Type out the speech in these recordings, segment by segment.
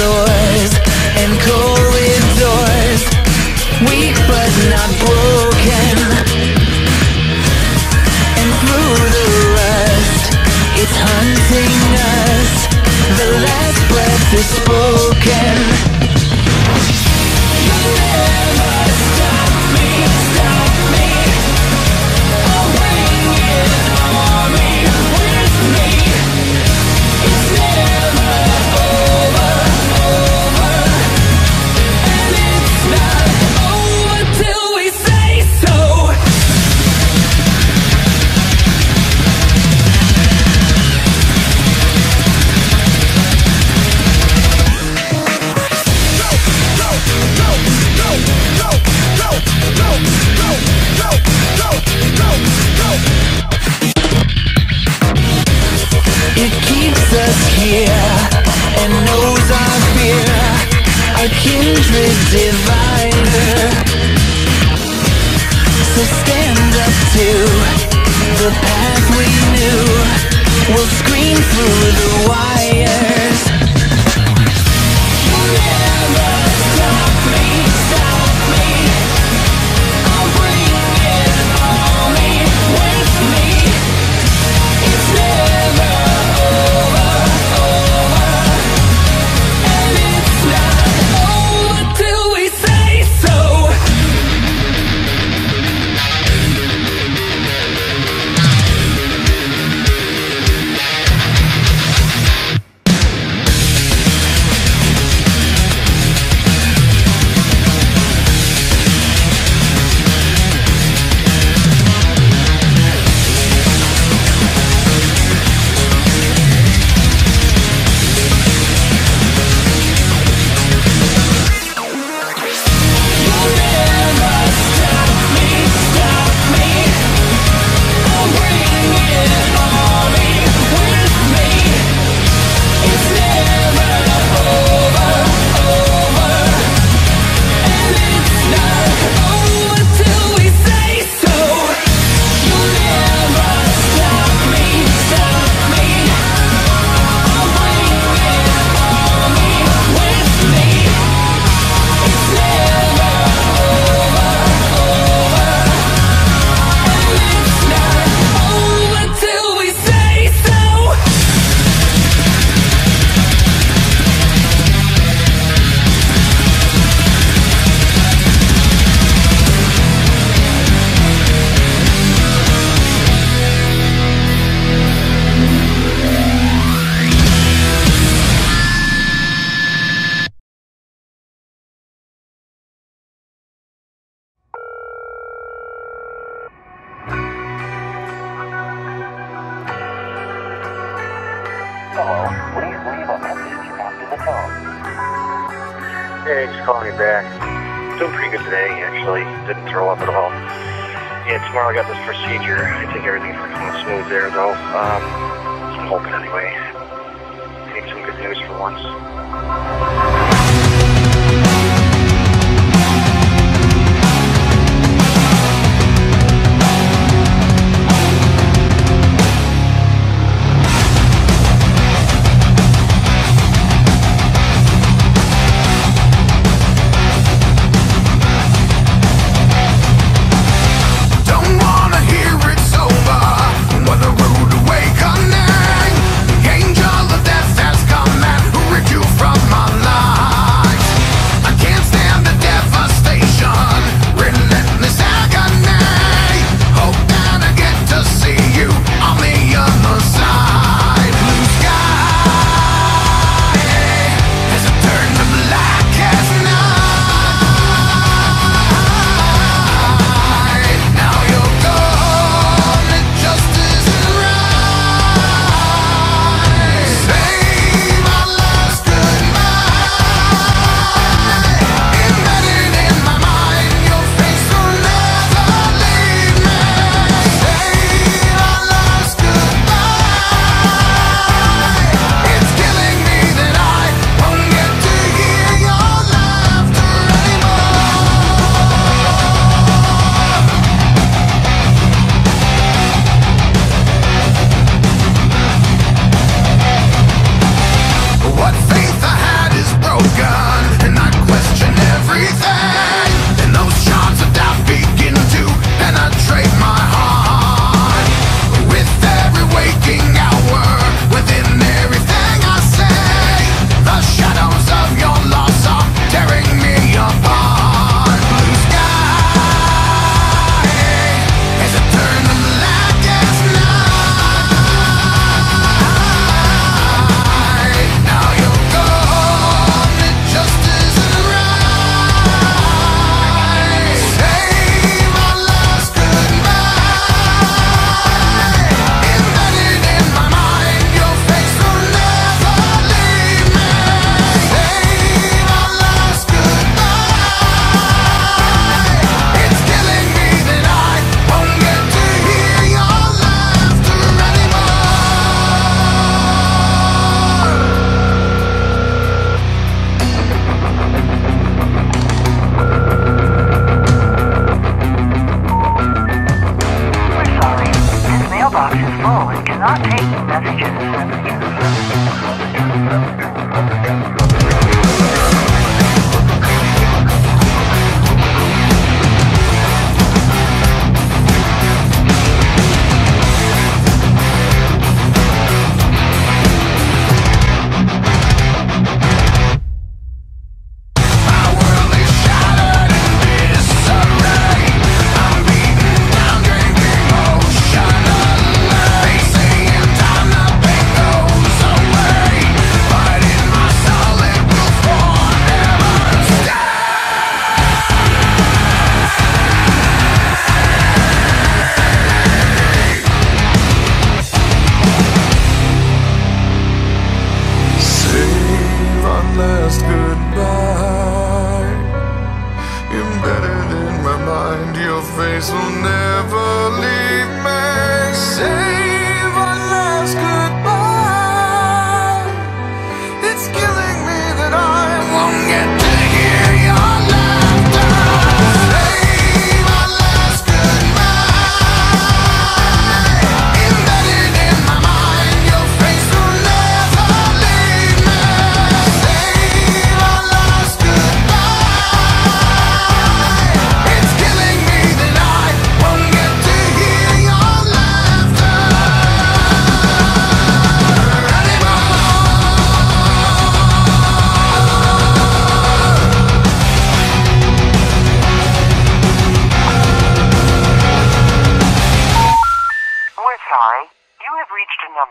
floors and corridors. Weak but not broken. And through the rust, it's hunting us. The last breath is spoken. didn't throw up at all. Yeah, tomorrow I got this procedure. I think everything's going smooth there, though. Um, I'm hoping anyway. Need some good news for once.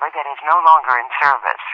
That is no longer in service.